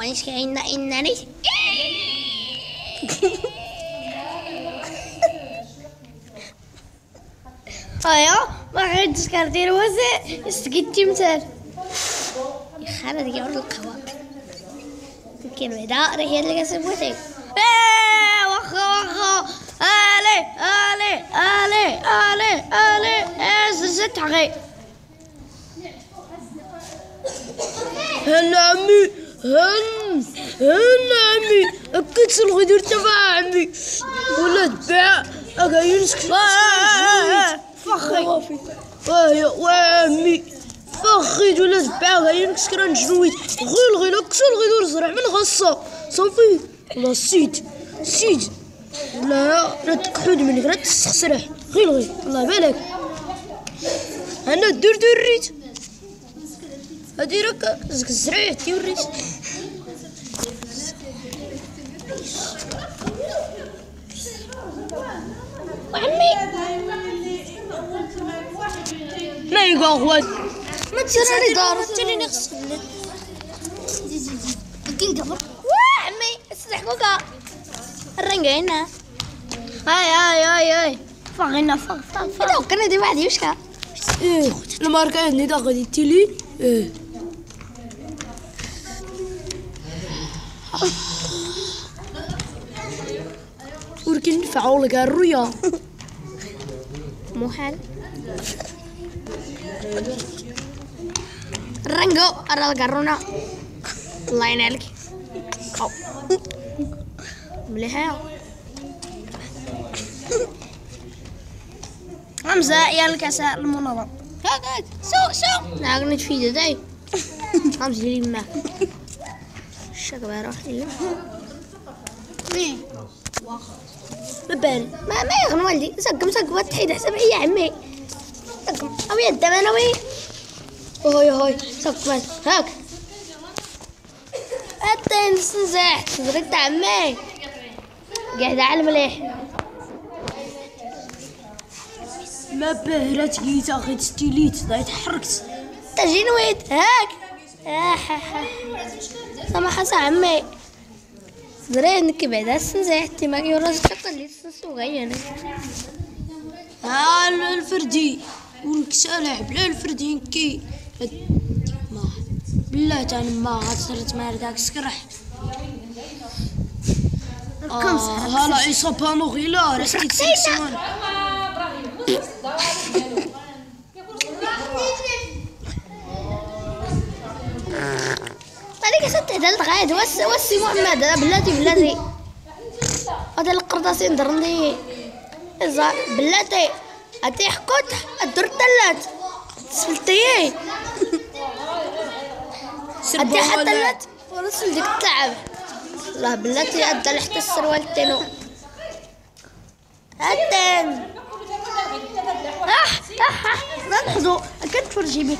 وانش كاين انني ايا ما عرفتش كارتير واسع استقيت مثال. يا خالد ولد القهوه كاين بعدا هي اللي كسبوتي إيه واخا واخا آلي آلي آلي آلي آلي. إيه زرزت حقي هلا عمي. هن هلا عمي اكد الغدير تبع عمي ولا تباع اكا ينسك فخي واه وامي فخيت ولا تباع اكا ينسك راه نجنويت غير غير اكسر الغدير زرع من غصة صافي ولا سيت سيت لا لا تكحود منك لا تستخسره غير غير الله بالك أنا دير دير ريت Het is ook een gezreut, jongens. Nee, ik wil gewoon. Met je niet daar, met je niet geschillen. Kijk dat? Wauw, mee. Het is echt ook al. Ringen, hè. Hoi, hoi, hoi, hoi. Vang in, vang, vang, vang. Ik kan eh, het niet, maar die is gaan. Niet, eh. die نفعوا لك الرؤيا مو حال. الرنجو أرى القرونا الله ينالك. أو. مليحة. خمسة يا الكاسة المنظم هاك هاك سو سو لا قلنا تفيدة داي. جري معك لي مين؟ ببال ما ما يغنى والدي. سقم سقم تحيد حسب يا عمي. سقم أو يد أنا وي هاي هاي سقم هاك. أنت نسنزح تزرقت عمي؟ قاعد على المليح ما بهرت جيت أخي تستيليت ضايت حركت. تجينويت هاك. آه سامح حسا عمي زرين نكي بعد السنزح تيماك يورا تسنسو غيانا ها الفردي ونكسالح بلا الفردي نكي ما بالله تاني ما غتصرت مع داك سكرح. هلا عيسى بانو غيلا رستي تسكسون ست هدلت غايد وس وسي محمد بلاتي بلاتي. هذا القرطاسي ندرندي إذا بلاتي أتي حكوت الدر تلات. سفلتي أتي حتى تلات. ورسل ديك التعب الله بلاتي أدى لحتى السروال تينو أح أح أح. ننحضو أكد فرجي بك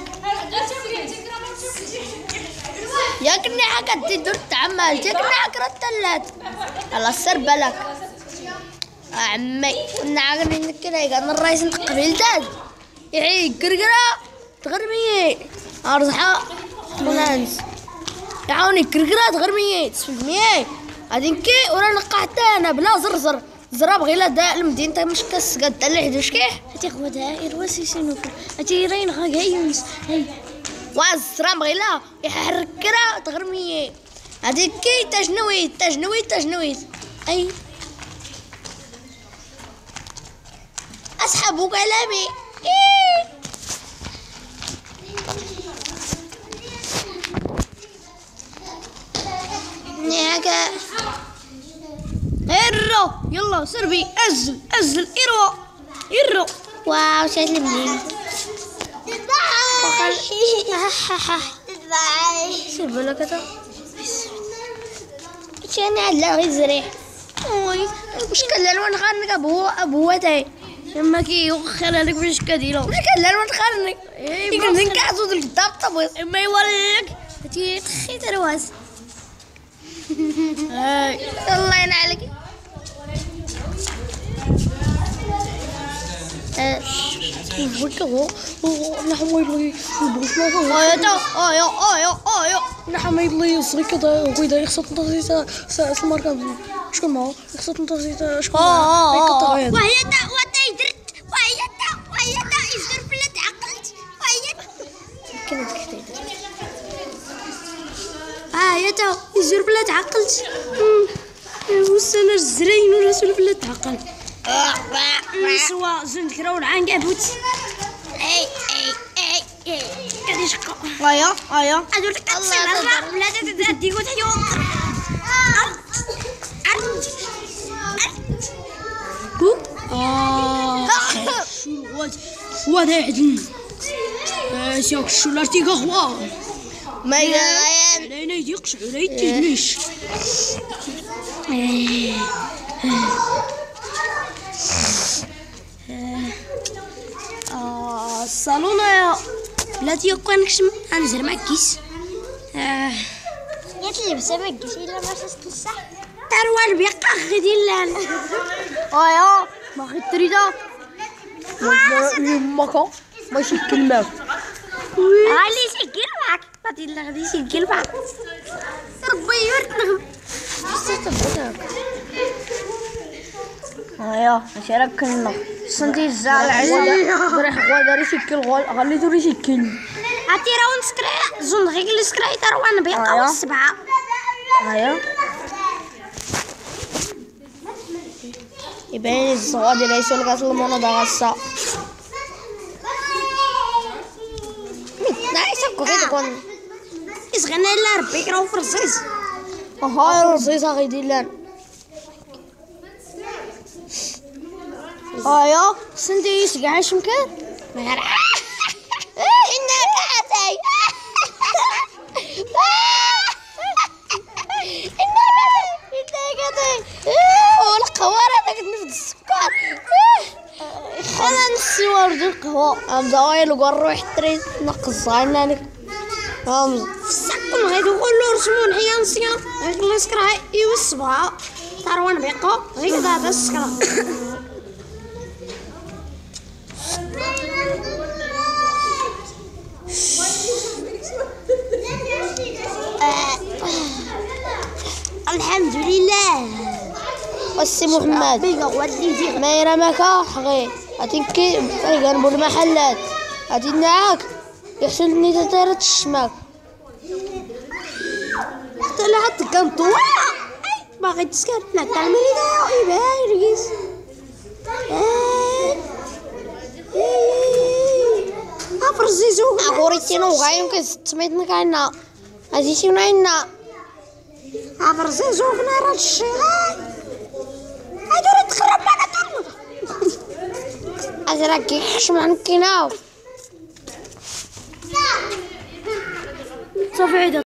ياكني حكا تدور تعمل تكني حكا التلات الله سر بلك. عمي كنا عاقل إنك كده يقال الرئيس انت قبيل داد يعي قرقرة تغرمية. أرزحة خلانس يعاوني قرقرة تغرمية. تسفل مية هادين كي ورا نقعت أنا بلا زرزر زراب غيلا دا المدينة مش كس قد دوش كيح هاتي خو دائر وسي سنوفر هاتي رين غا يونس. هاي. وازرام غيلا يحرك كرا تغرمية هاديك كي تجنويت تجنويت تجنويت أي. اسحب كلامي إيه. هرو يلا سربي. أزل أزل ايرو ايرو واو شكل منين شوف بالك هذا كان على غير زريح وي وش كان الالوان خارنك؟ أبو ابوتي يما كي يوخر لك باش كديرو وش كان الالوان خارنك؟ يقول من كعزو ذلك الدار طبس إما يولك تي تخيت الواس هاي الله ينعلك. نحن ما آه، يا نحن يصري ويدا شكون شكون. يقطع وهي تا وتا وهي تا وهي تا وهي آه يا تو يزر بلاد عقلت وسنا الزرين ولا سول بلا تعقل سوا زند كراون عن قابوت اي اي اي قاعد يشقى ايا ايا ادور كتصير هلا لا تدي قلت اليوم آه شو الواد واد عدن اسياك شو لارتي قهوة ما يغير علينا يديقش علينا يتجنش آه الصالون يا بلاتي يقوى نكشم. انزل مع كيس. آه. يطلب سمك إلا ما شفت الصح. تروى البيقة غدي لأن ايا ما خد تريدا. يمكا ماشي كلمة. علي سجل معك بعدين اللي غادي يسجل معك ربي يورتنا آيا اش راك كنا سنتي الزال بريح غوا داري شكل غول غالي دوري شكل. عطي راون سكراي زون غير أنا بيقى أيا. والسبعة هيا يبين الصغادي ليسوا لغاس المونو دغسا لا يسكو غير تكون يسغنى لا ربي كراو فرزيز. شمكان ما يرى إنها كاتي إنها كاتي إنها كاتي والقوارة هذاك نفد السكر خلنا نسيور دي القهوة ام زوايل وقروح تريد نقص عينانك ام سكن غير يقول له رسمون غير هاي يوسبها تروان بيقو غير السي محمد. بيقى ودي ما يرمك حقي أتنكي جنب المحلات اتنعاك يحسن اني تتارت الشماك طلعت كان طوالة باغي تسكر لا كان مريضة يبان رقيس أفرزي زوج. أخوريتين وغايم كستميت نكاينا. هذه شي ناينا. أفرزي أزرق يحشم عن كناو صافي